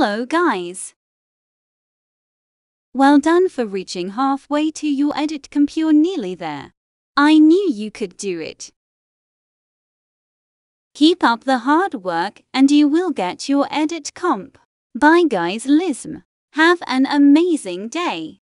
Hello guys! Well done for reaching halfway to your edit comp you're nearly there. I knew you could do it. Keep up the hard work and you will get your edit comp. Bye guys Lism. Have an amazing day.